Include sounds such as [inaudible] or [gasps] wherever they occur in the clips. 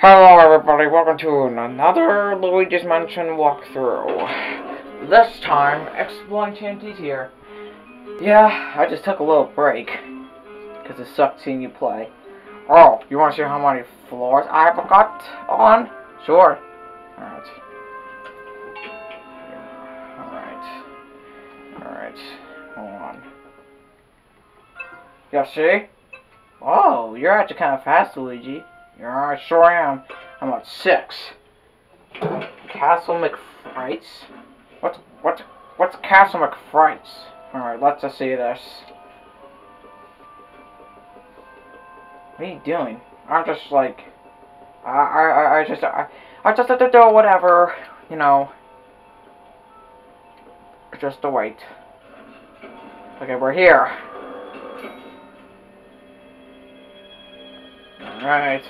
Hello everybody, welcome to another Luigi's Mansion walkthrough. This time, Exploring TNT's here. Yeah, I just took a little break. Because it sucked seeing you play. Oh, you want to see how many floors I got on? Sure. Alright. Alright. Alright. Hold on. Yeah, see? Oh, you're actually kind of fast, Luigi. Yeah, I sure am. I'm at six. Castle MacFrights? What's what's what's Castle MacFrights? Alright, let's just see this. What are you doing? I'm just like I I I just I I just have to do whatever, you know. Just to wait. Okay, we're here. Alright.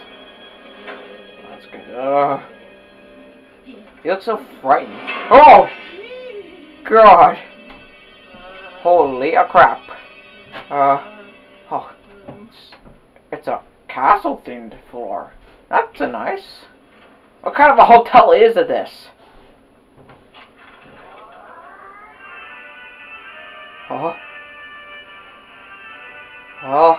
Let's go. He looks so frightened. Oh! God! Holy crap. Uh, oh. It's, a castle themed floor. That's a nice. What kind of a hotel is this? Oh. Oh.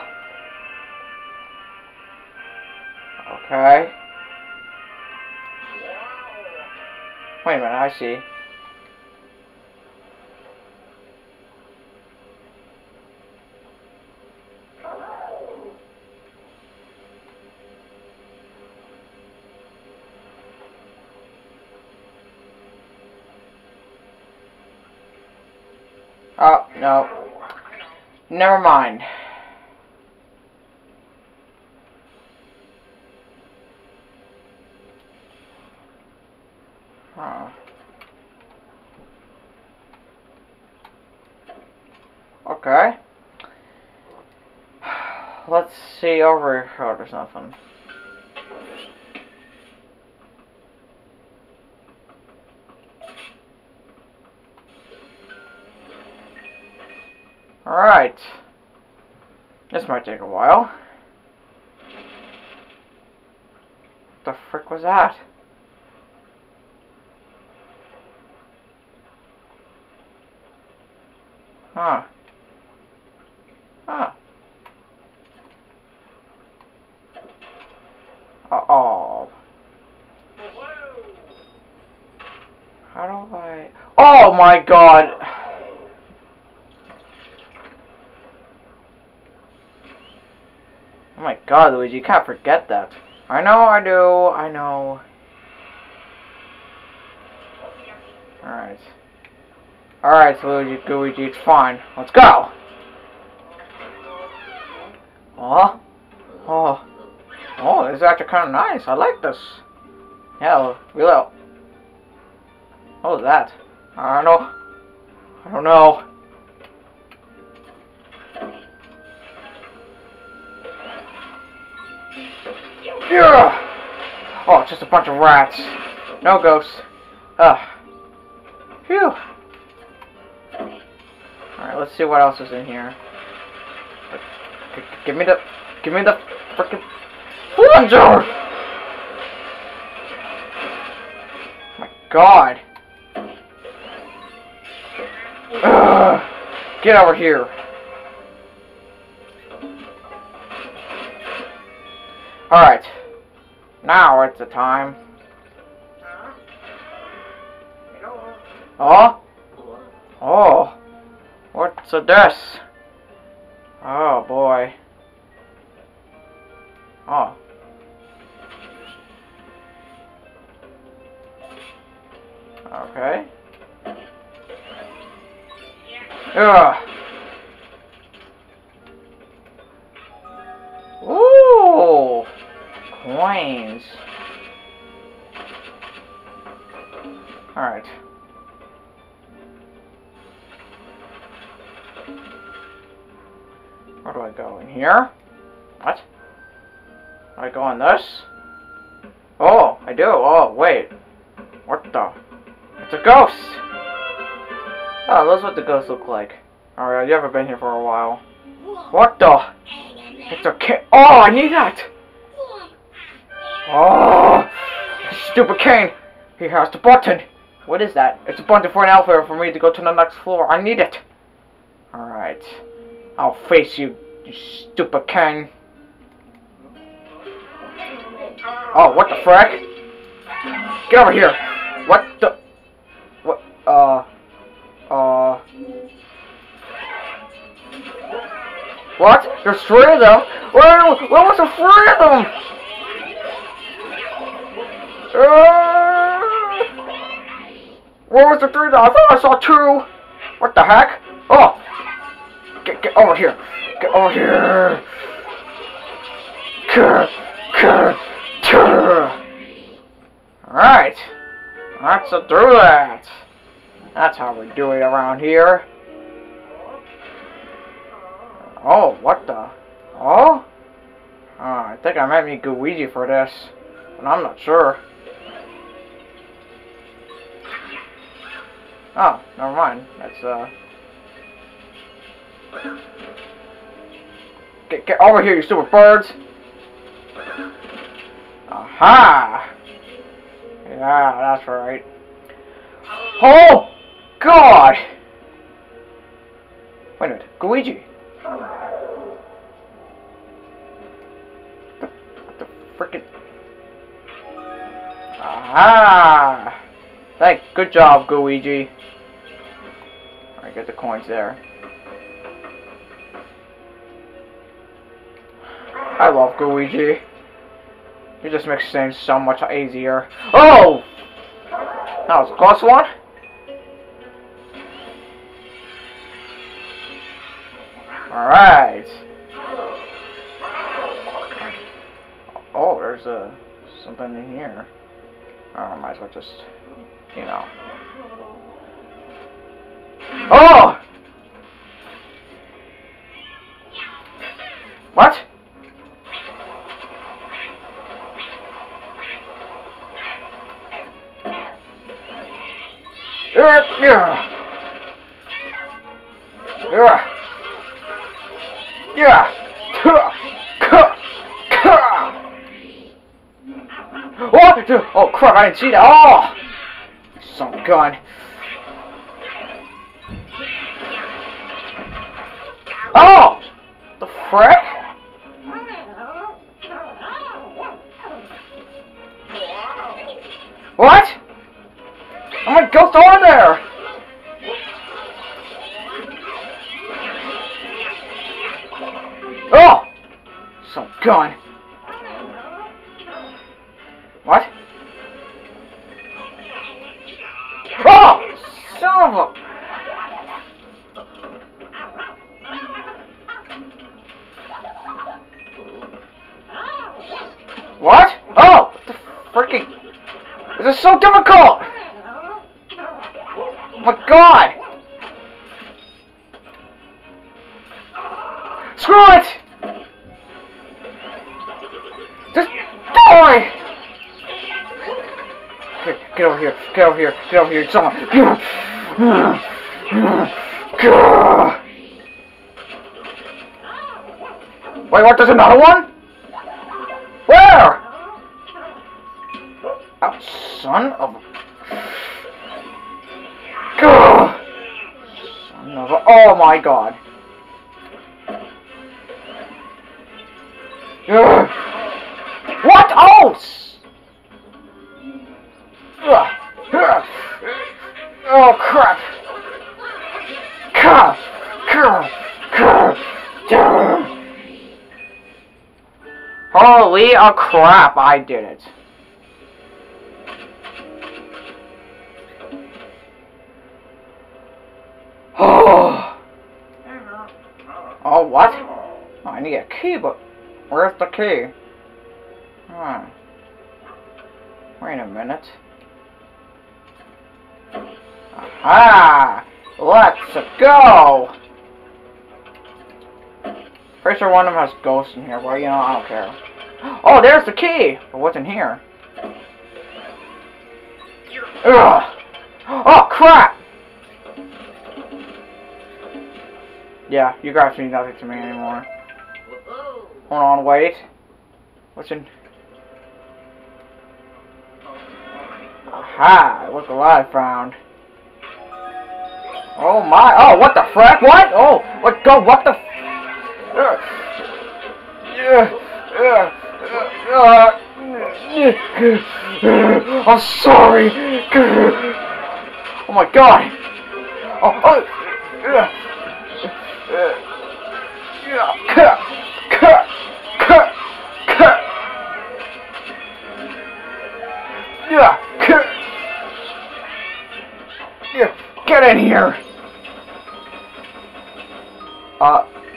Okay. Wait a minute, I see. Oh, no. Never mind. Huh. Okay. Let's see over here or something. Alright. This might take a while. What the frick was that? Huh. Uh-oh. How do I... Oh my god! Oh my god, Luigi, you can't forget that. I know, I do, I know. Alright. Alright, Luigi, Luigi, it's fine. Let's go! Oh? Oh. Oh, this is actually kind of nice. I like this. Yeah, really. What was that? I don't know. I don't know. Yeah! Oh, just a bunch of rats. No ghosts. Ugh. Phew. Alright, let's see what else is in here. Give me the... Give me the frickin' plunger! My god. Get over here. Alright. Now it's the time. Oh? Oh. What's a this? Oh boy. Oh. Okay. Ugh. Ooh. Coins. Alright. Where do I go? In here? What? Do I go on this? Oh, I do. Oh, wait. What the? It's a ghost! Oh, that's what the ghosts look like. Alright, you haven't been here for a while. What the? It's a kid. Oh, I need that! Oh, stupid cane! He has the button. What is that? It's a button for an elevator for me to go to the next floor. I need it. Alright. I'll face you, you stupid cane. Oh, what the frick? Get over here! What the... What, uh... Uh... What? There's three of them? Where, where was the three of them? Uh, where was the three of them? I thought I saw two. What the heck? Oh! Get, get over here. Get over here. Alright. Let's do that. That's how we do it around here. Oh, what the? Oh? oh I think I might need Luigi for this. But I'm not sure. Oh, never mind. That's, uh... Get, get over here, you stupid birds! Aha! Yeah, that's right. Oh! God! Wait a minute. Luigi! What the frickin' Aha! Thank, good job, Luigi. Alright, get the coins there. I love Luigi. It just makes things so much easier. Oh! That was a close one. Alright. Oh, there's a uh, something in here. I might as well just, you know. Oh! What? Yeah. Yeah! Crap, I didn't see that. Oh! Some gun. Oh! The frick? What? Oh my ghost over get over here, get over here, someone. Wait, what, there's another one? Where? Oh, son of a... Son of a... Oh my god. What? Oh! Oh crap! Crap! Crap! Crap! Holy a crap! I did it. Oh. [sighs] Oh, what? Oh, I need a key, but where's the key? Hmm. Wait a minute. Aha! Let's go! Pretty sure one of them has ghosts in here, but you know, I don't care. Oh, there's the key! But what's in here? Ugh! Oh, crap! Yeah, you guys mean nothing to me anymore. Hold on, wait. What's in... Ha! Look what I found. Oh my! Oh, what the frack? What? Oh, what? Go! What the? I'm sorry. Oh my god. Oh, oh. Yeah. Get in here.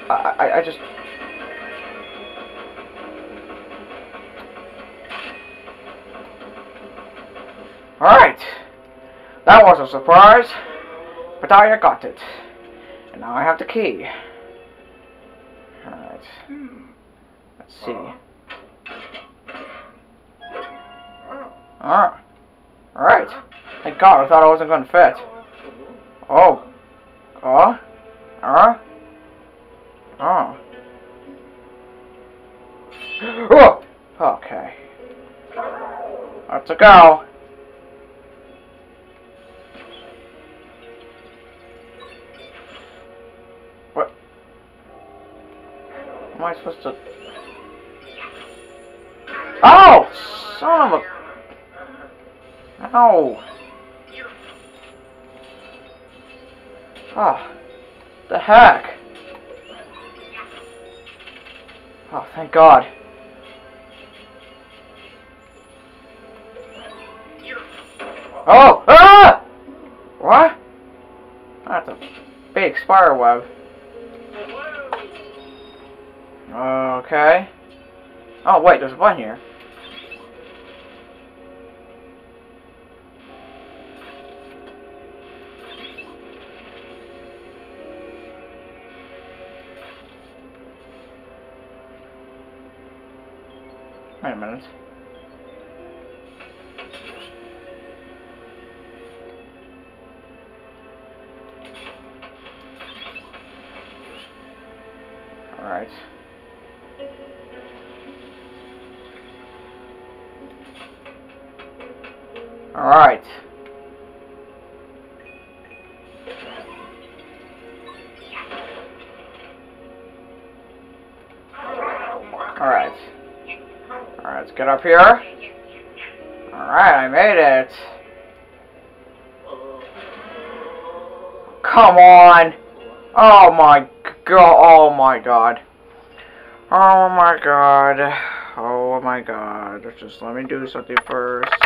I, I, I just. Alright. That was a surprise. But I got it. And now I have the key. Alright. Let's see. Alright. Alright. Thank God, I thought I wasn't to fit. Oh. Oh. Uh. Oh. Okay. Let's go. What? Am I supposed to? Oh, son of a! Ow! Ah, the heck! Thank God. Oh! Ah! What? That's a big spider web. Okay. Oh, wait, there's button here. Alright. Alright, let's get up here. Alright, I made it. Come on! Oh my god, oh, oh my god. Oh my god. Oh my god. Just let me do something first.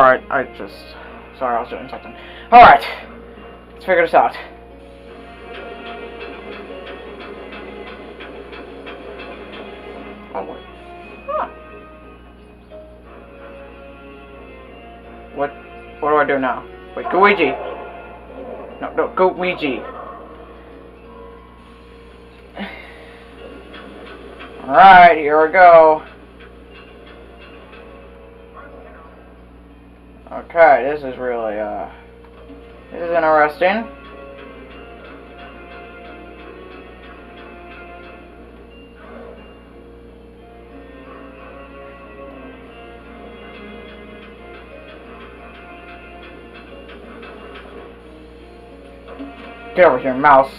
Alright, I just... Sorry, I was doing something. Alright! Let's figure this out. Oh, wait. Huh. What... What do I do now? Wait, go Gooigi! No, no, go Gooigi! Alright, here we go. Okay, this is really, uh, this is interesting. Get over here, mouse.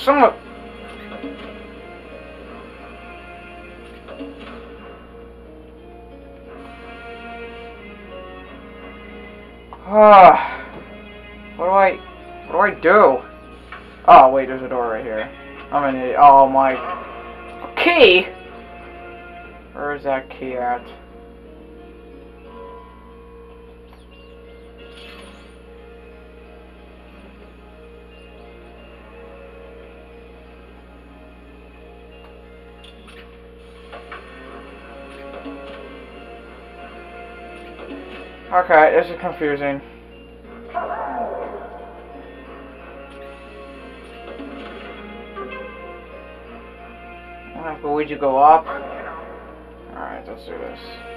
Oh, someone... Okay, this is confusing. But would you go up? Alright, let's do this.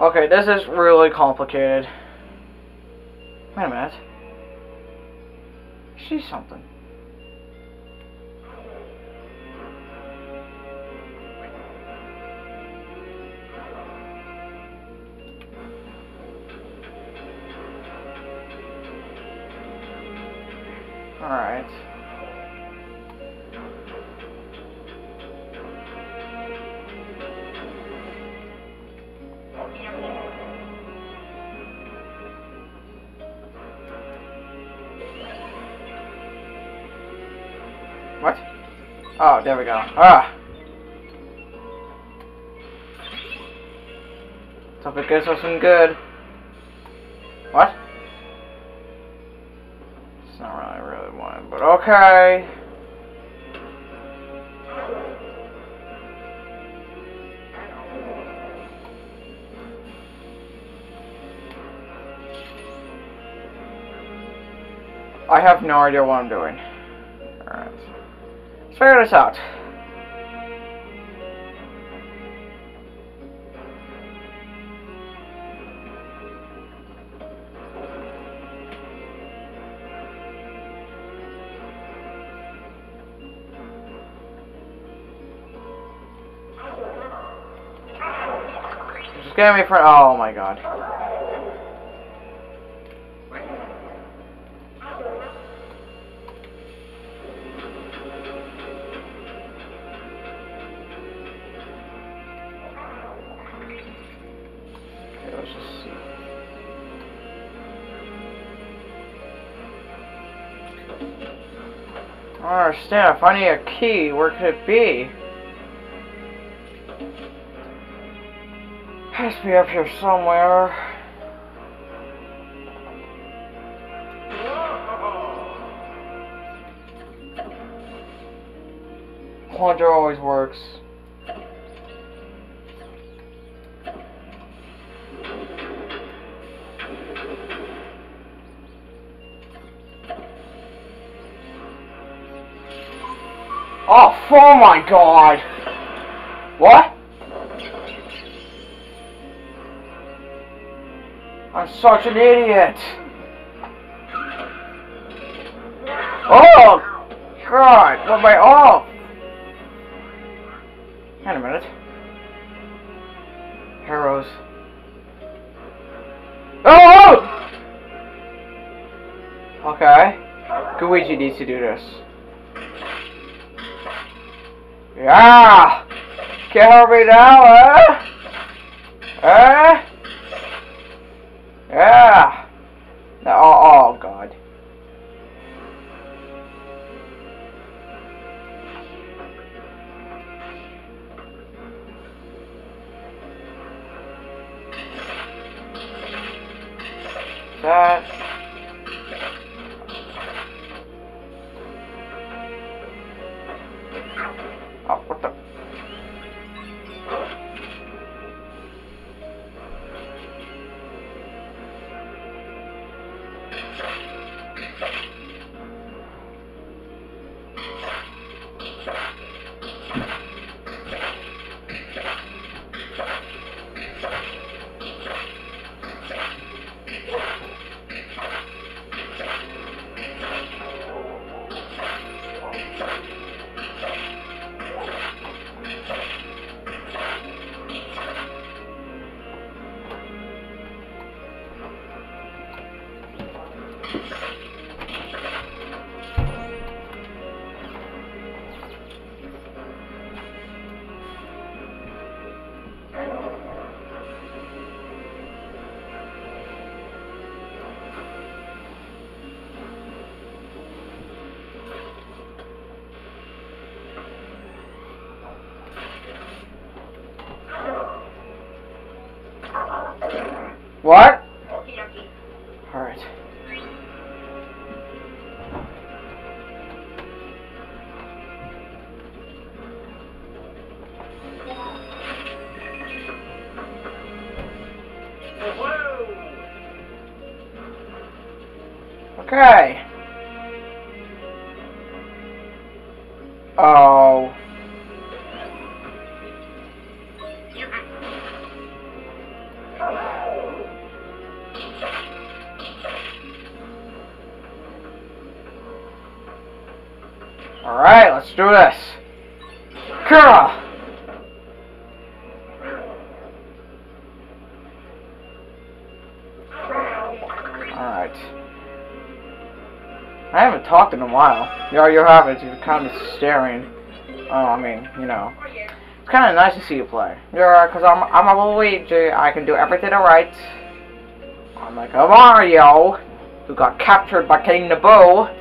Okay, this is really complicated. Wait a minute. She's something. What? Oh, there we go. Ah! So it gives us some good. What? It's not really, really one, but okay. I have no idea what I'm doing. Figure this out. Just get me for. Oh my god. I don't understand. If I need a key, where could it be? It Has to be up here somewhere. Plunger always works. Oh, oh my god! What? I'm such an idiot! Oh! God! What am I off? Wait a minute. Arrows. Oh! Okay. Luigi needs to do this. Yeah! Can't help me now, eh? Eh? What? Yeah, you haven't. You're kind of staring. Oh, I mean, you know. It's kind of nice to see you play. Yeah, because I'm, I'm a Luigi. I can do everything right. I'm like a Mario, who got captured by King Naboo.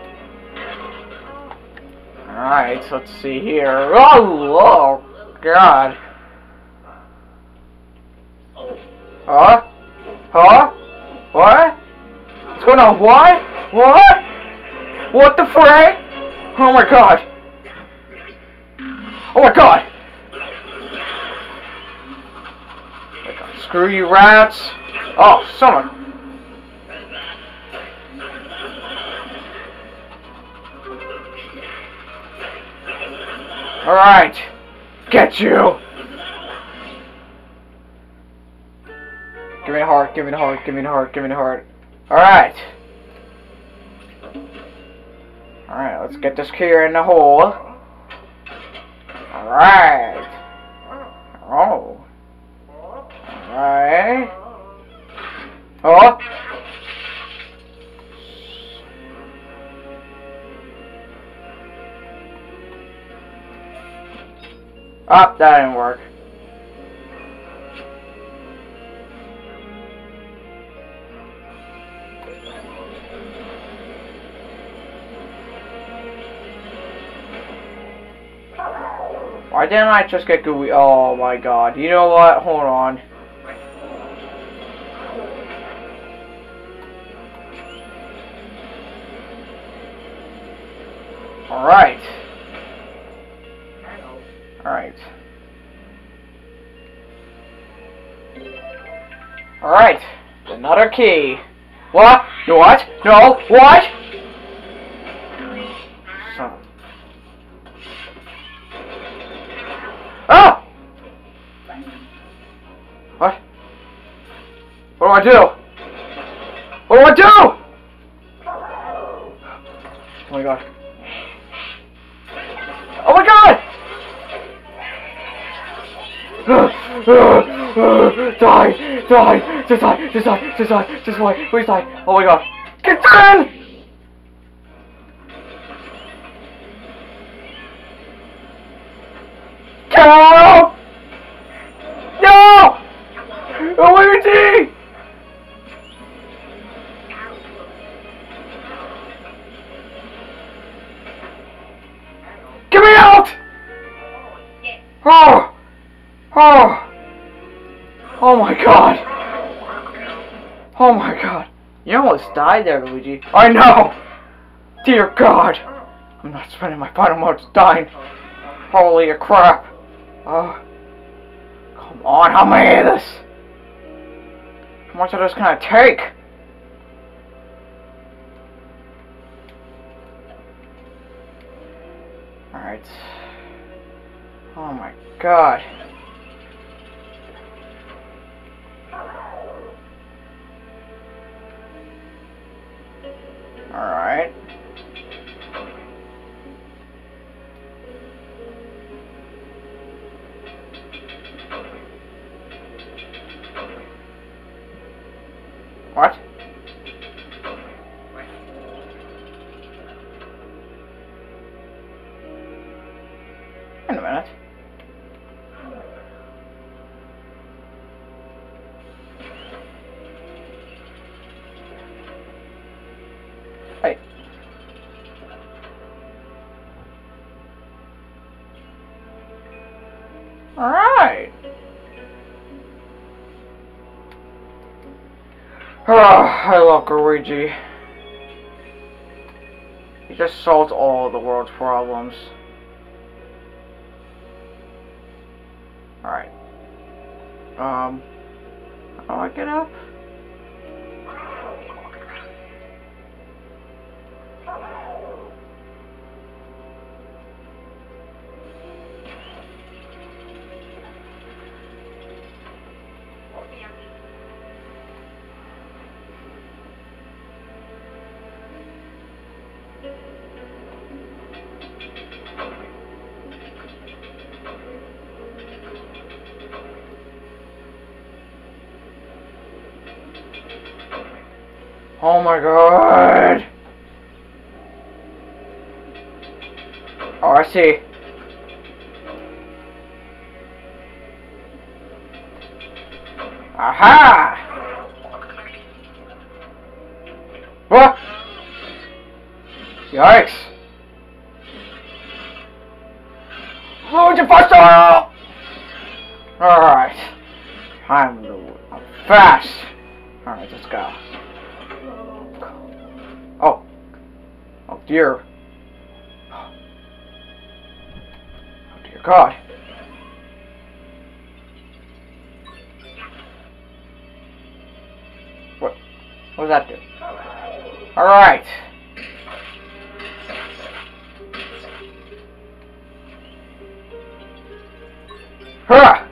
Alright, so let's see here. Oh, oh, God. Huh? Huh? What? What's going on? What? What? What the frick? Oh my god. Oh my god. Screw you rats. Oh, someone. Alright. Get you. Give me a heart, give me a heart, give me a heart, give me a heart. Alright. Alright, let's get this key in the hole. Alright. Oh. Alright. Oh. Oh, that didn't work. Didn't I just get gooey? Oh my god. You know what? Hold on. Alright. Alright. Alright. Another key. What? What? No. What? What do I do? What do I do? Oh my god. Oh my god! [gasps] die! Die! Just die! Just die! Just die! Just die! Please die! Oh my god! Get down! Oh! Oh my god! Oh my god! You almost died there, Luigi. I know! Dear god! I'm not spending my final moments dying. Holy crap! Oh. Come on, how many of this? How much of this can I take? Alright. Oh my god. Alright. Oh, I love Luigi. He just solves all the world's problems. Alright. Um, how do I get up? My god! Oh, I see. Aha! What? Yikes! Ruined your first! Alright. I'm, I'm fast. Alright, let's go. Oh. Oh dear. Oh dear God. What? What does that do? Alright. Huh!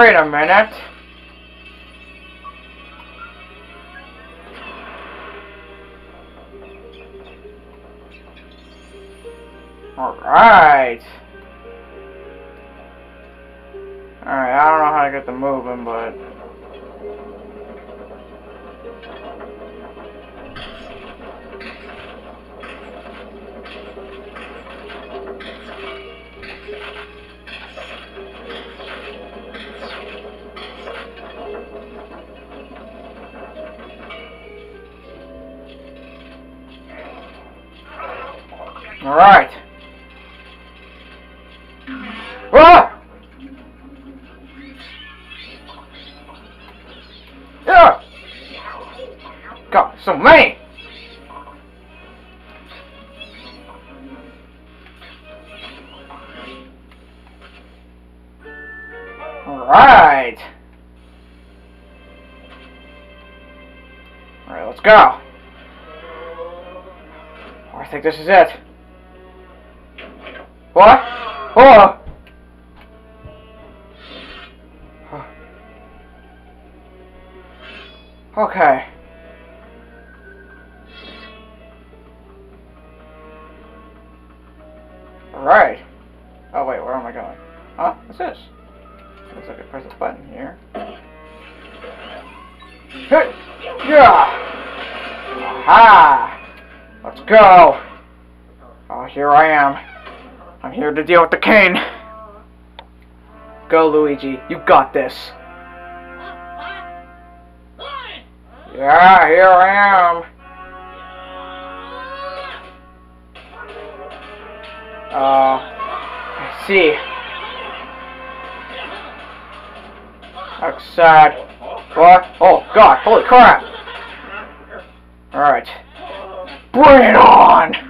Wait a minute. Alright. Alright, I don't know how to get them moving, but... God, so many! Alright. Alright, let's go. Oh, I think this is it. What? Oh! Okay. Go! Oh, here I am. I'm here to deal with the cane. Go, Luigi. You got this. Yeah, here I am. Uh, I see. Sad. What? Oh god, holy crap! Alright. Bring it on!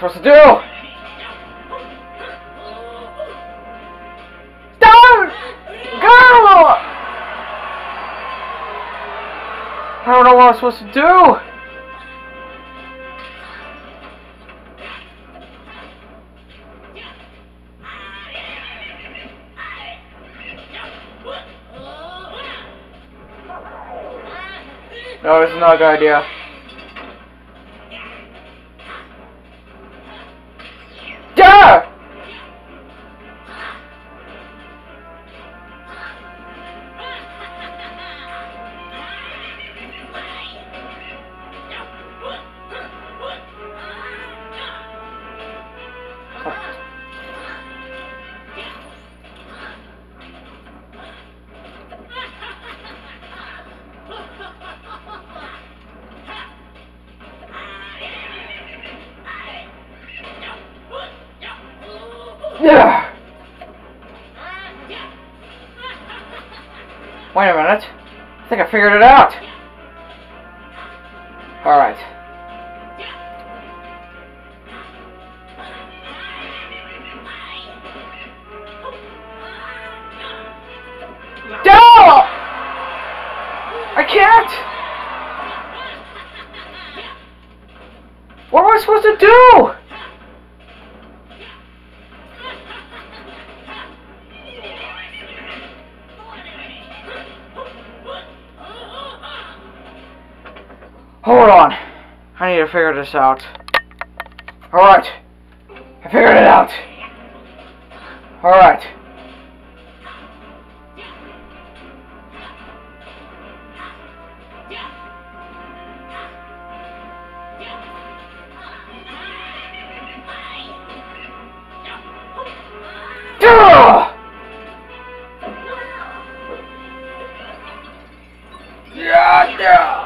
What am I supposed to do? Don't go! I don't know what I'm supposed to do. No, it's not a good idea. Wait a minute. I think I figured it out. Figure this out. Alright. I figured it out. Alright. Yeah, yeah.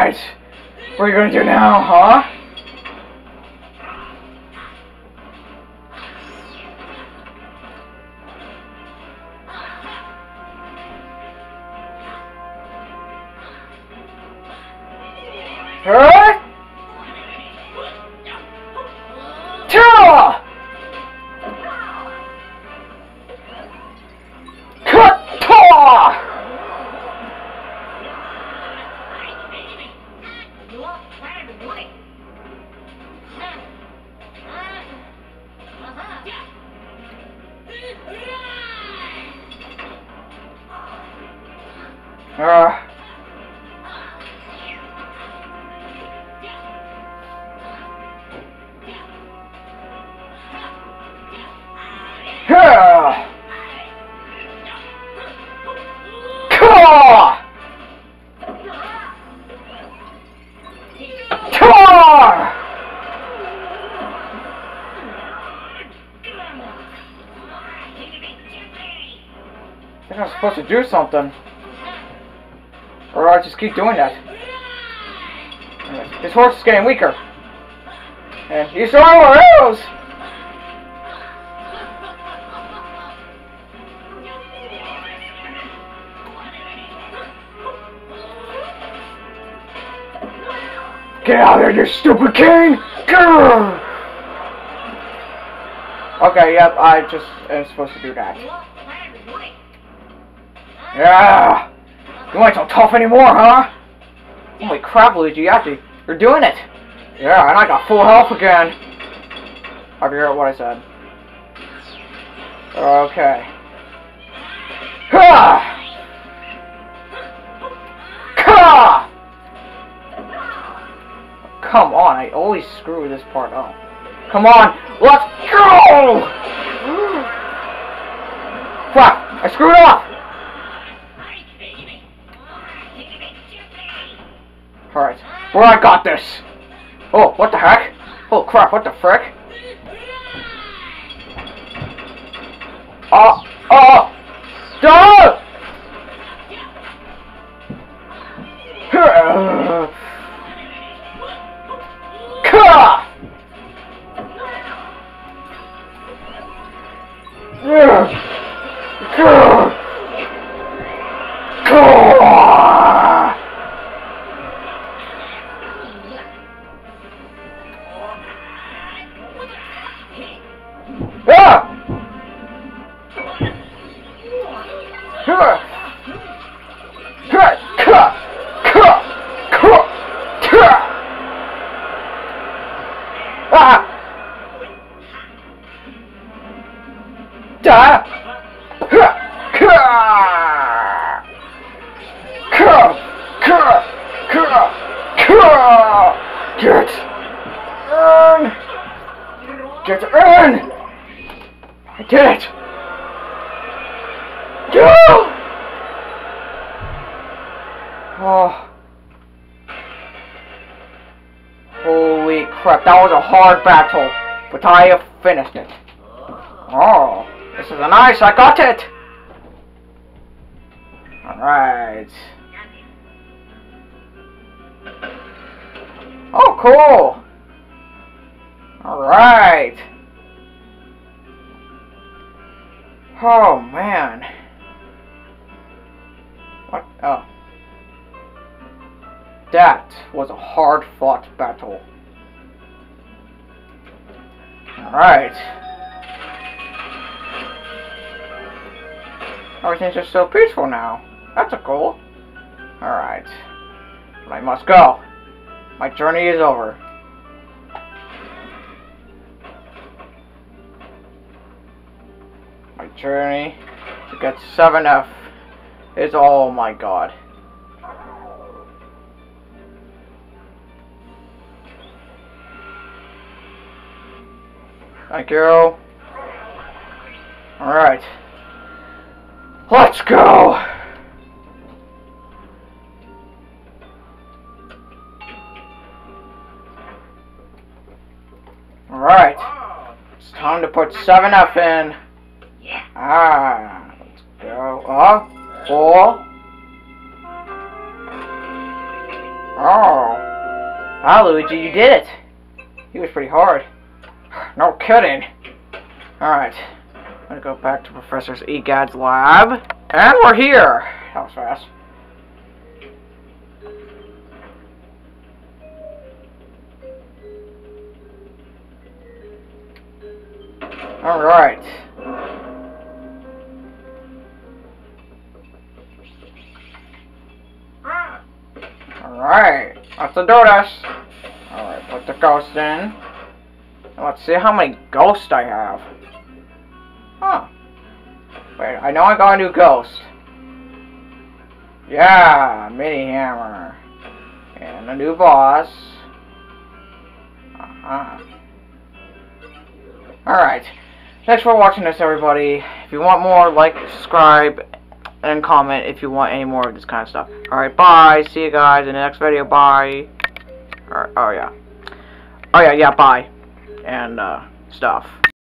Alright. What are you gonna do now, huh? Supposed to do something. Or I just keep doing that. His horse is getting weaker. And he's throwing more arrows! Get out of here, you stupid king! Grr! Okay, yep, I just am supposed to do that. Yeah! You ain't so tough anymore, huh? Holy crap, Luigi, you actually, you're doing it! Yeah, and I got full health again! I forget what I said. Okay. Ha! Ha! Come on, I always screw this part up. Come on, let's go! [gasps] Fuck, I screwed up! Alright, well I got this! Oh, what the heck? Oh crap, what the frick? Oh! A hard battle, but I have finished it. Oh, this is a nice, I got it! Alright. Oh, cool! Alright. Oh, man. What? Oh. That was a hard-fought battle. Alright. Everything's just so peaceful now. That's a cool. Alright. I must go. My journey is over. My journey to get 7F is oh my god. Thank you. Alright. Let's go! Alright. It's time to put 7F in. Ah. Let's go. Oh. Four. Oh. Ah, Luigi, you did it. He was pretty hard. No kidding. Alright. I'm gonna go back to Professor Egad's lab. And we're here! That was fast. Alright. Alright. Let's do this. Alright, put the ghost in. Let's see how many ghosts I have. Huh. Wait, I know I got a new ghost. Yeah, mini hammer. And a new boss. Uh-huh. Alright. Thanks for watching this, everybody. If you want more, like, subscribe, and comment if you want any more of this kind of stuff. Alright, bye. See you guys in the next video. Bye. Oh, yeah. Oh, yeah, yeah, bye and uh, stuff.